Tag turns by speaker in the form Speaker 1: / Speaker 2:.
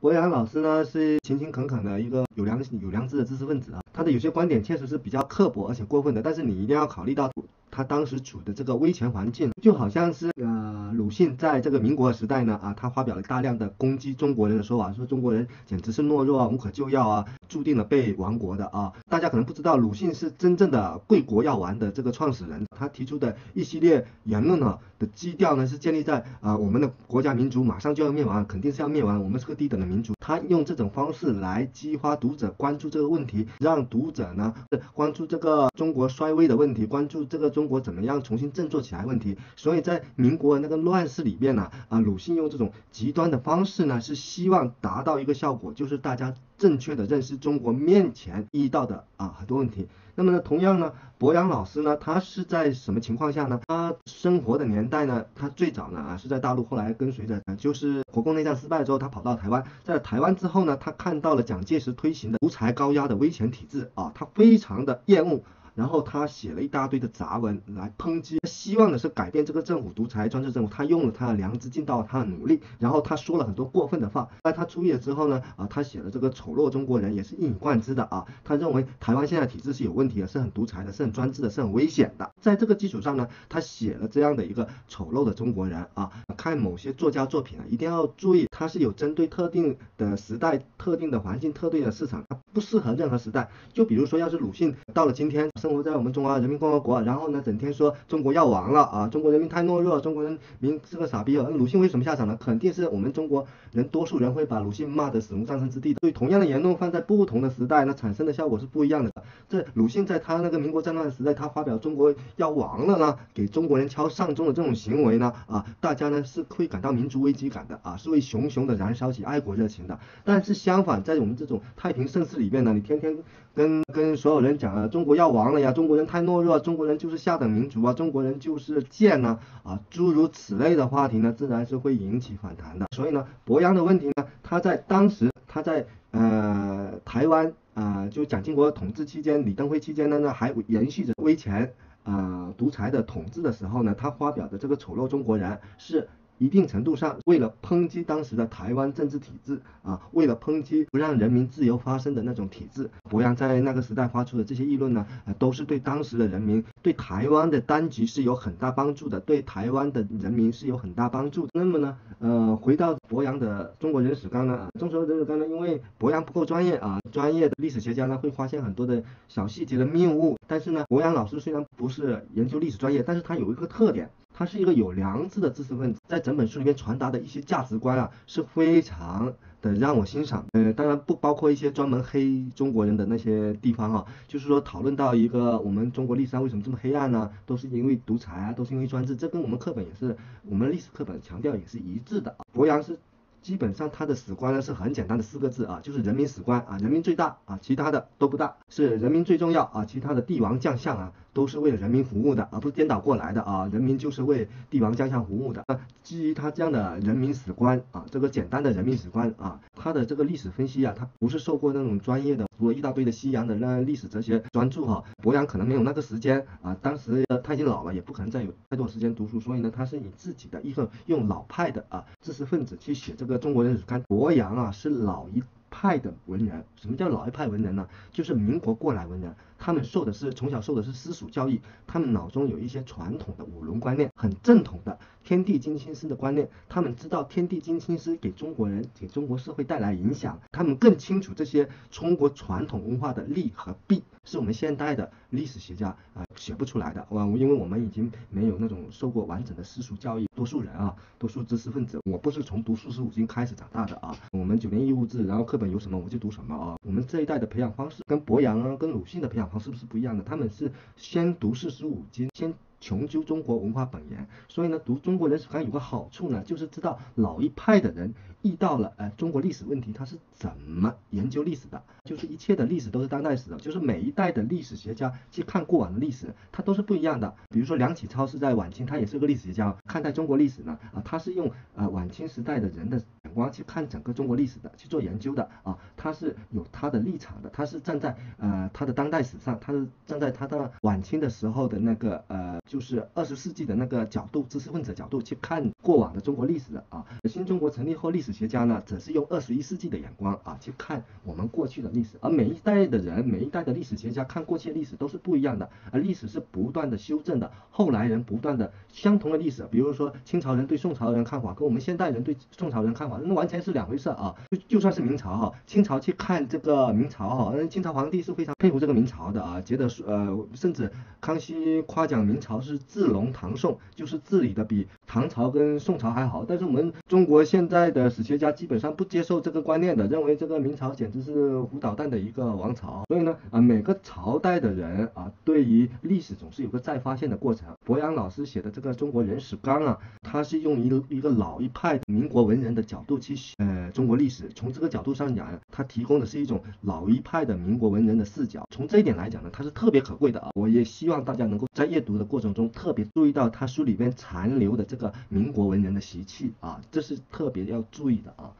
Speaker 1: 博洋老师呢是勤勤恳恳的一个有良有良知的知识分子啊，他的有些观点确实是比较刻薄而且过分的，但是你一定要考虑到。他当时处的这个威权环境，就好像是呃鲁迅在这个民国时代呢啊，他发表了大量的攻击中国人的说法，说中国人简直是懦弱啊，无可救药啊，注定了被亡国的啊。大家可能不知道，鲁迅是真正的贵国药丸的这个创始人，他提出的一系列言论呢的基调呢是建立在啊我们的国家民族马上就要灭亡，肯定是要灭亡，我们是个低等的民族。他用这种方式来激发读者关注这个问题，让读者呢关注这个中国衰微的问题，关注这个。中国怎么样重新振作起来问题，所以在民国那个乱世里面呢，啊，鲁迅用这种极端的方式呢，是希望达到一个效果，就是大家正确的认识中国面前遇到的啊很多问题。那么呢，同样呢，博洋老师呢，他是在什么情况下呢？他生活的年代呢，他最早呢啊是在大陆，后来跟随着就是国共内战失败之后，他跑到台湾，在台湾之后呢，他看到了蒋介石推行的独裁高压的威权体制啊，他非常的厌恶。然后他写了一大堆的杂文来抨击，希望的是改变这个政府独裁专制政府。他用了他的良知，尽到他的努力。然后他说了很多过分的话。在他出狱了之后呢，啊，他写了这个丑陋中国人，也是一以贯之的啊。他认为台湾现在体制是有问题的，是很独裁的，是很专制的，是很危险的。在这个基础上呢，他写了这样的一个丑陋的中国人啊。看某些作家作品啊，一定要注意，他是有针对特定的时代、特定的环境、特定的市场，不适合任何时代。就比如说，要是鲁迅到了今天。生活在我们中华人民共和国，然后呢，整天说中国要亡了啊，中国人民太懦弱，中国人民是个傻逼。鲁迅会什么下场呢？肯定是我们中国人多数人会把鲁迅骂得死无葬身之地的。对同样的言论放在不同的时代，那产生的效果是不一样的。这鲁迅在他那个民国战乱时代，他发表中国要亡了呢，给中国人敲丧钟的这种行为呢，啊，大家呢是会感到民族危机感的啊，是会熊熊的燃烧起爱国热情的。但是相反，在我们这种太平盛世里面呢，你天天跟跟所有人讲啊，中国要亡。了呀，中国人太懦弱，中国人就是下等民族啊，中国人就是贱呐啊，诸如此类的话题呢，自然是会引起反弹的。所以呢，博洋的问题呢，他在当时，他在呃台湾啊，就蒋经国统治期间，李登辉期间呢，那还延续着威权啊独裁的统治的时候呢，他发表的这个丑陋中国人是。一定程度上，为了抨击当时的台湾政治体制啊，为了抨击不让人民自由发声的那种体制，博洋在那个时代发出的这些议论呢，都是对当时的人民，对台湾的当局是有很大帮助的，对台湾的人民是有很大帮助。那么呢，呃，回到博洋的中国人史纲呢，中国人史纲呢，因为博洋不够专业啊，专业的历史学家呢会发现很多的小细节的谬误，但是呢，博洋老师虽然不是研究历史专业，但是他有一个特点。他是一个有良知的知识分子，在整本书里面传达的一些价值观啊，是非常的让我欣赏。呃，当然不包括一些专门黑中国人的那些地方啊，就是说讨论到一个我们中国历史上为什么这么黑暗呢？都是因为独裁啊，都是因为专制，这跟我们课本也是，我们历史课本强调也是一致的。博洋是。基本上他的史观呢是很简单的四个字啊，就是人民史观啊，人民最大啊，其他的都不大，是人民最重要啊，其他的帝王将相啊都是为了人民服务的，而不是颠倒过来的啊，人民就是为帝王将相服务的。那基于他这样的人民史观啊，这个简单的人民史观啊，他的这个历史分析啊，他不是受过那种专业的读了一大堆的西洋的那历史哲学专著哈，博洋可能没有那个时间啊，当时他已经老了，也不可能再有太多时间读书，所以呢，他是以自己的一份用老派的啊知识分子去写这个。中国人史刊博洋啊，是老一派的文人。什么叫老一派文人呢？就是民国过来文人。他们受的是从小受的是私塾教育，他们脑中有一些传统的五伦观念，很正统的天地精心师的观念。他们知道天地精心师给中国人、给中国社会带来影响，他们更清楚这些中国传统文化的利和弊，是我们现代的历史学家啊写不出来的。哇，因为我们已经没有那种受过完整的私塾教育，多数人啊，多数知识分子，我不是从读四书五经开始长大的啊，我们九年义务制，然后课本有什么我就读什么啊。我们这一代的培养方式跟博洋啊、跟鲁迅的培养。是不是不一样的？他们是先读四书五经，先穷究中国文化本源。所以呢，读中国人史纲有个好处呢，就是知道老一派的人遇到了呃中国历史问题，他是怎么研究历史的。就是一切的历史都是当代史的，就是每一代的历史学家去看过往的历史，他都是不一样的。比如说梁启超是在晚清，他也是个历史学家，看待中国历史呢，啊，他是用呃晚清时代的人的。光去看整个中国历史的去做研究的啊，他是有他的立场的，他是站在呃他的当代史上，他是站在他的晚清的时候的那个呃就是二十世纪的那个角度，知识分子角度去看过往的中国历史的啊。新中国成立后，历史学家呢，则是用二十一世纪的眼光啊去看我们过去的历史，而每一代的人，每一代的历史学家看过去的历史都是不一样的，而历史是不断的修正的，后来人不断的相同的历史，比如说清朝人对宋朝人看法，跟我们现代人对宋朝人看法，那完全是两回事啊。就就算是明朝哈，清朝去看这个明朝哈，嗯，清朝皇帝是非常佩服这个明朝的啊，觉得呃，甚至康熙夸奖明朝是治隆唐宋，就是治理的比唐朝跟宋朝还好。但是我们中国现在的史学家基本上不接受这个观念的，认为这个明朝简直是胡捣蛋的一个王朝。所以呢，啊，每个朝代的人啊，对于历史总是有个再发现的过程。博洋老师写的这个《中国人史纲》啊，他是用一个一个老一派民国文人的角度去呃中国历史，从这个角度上讲，他提供的是一种老一派的民国文人的视角。从这一点来讲呢，它是特别可贵的啊！我也希望大家能够在阅读的过程中特别注意到他书里边残留的这个民国文人的习气啊，这是特别要注意的啊。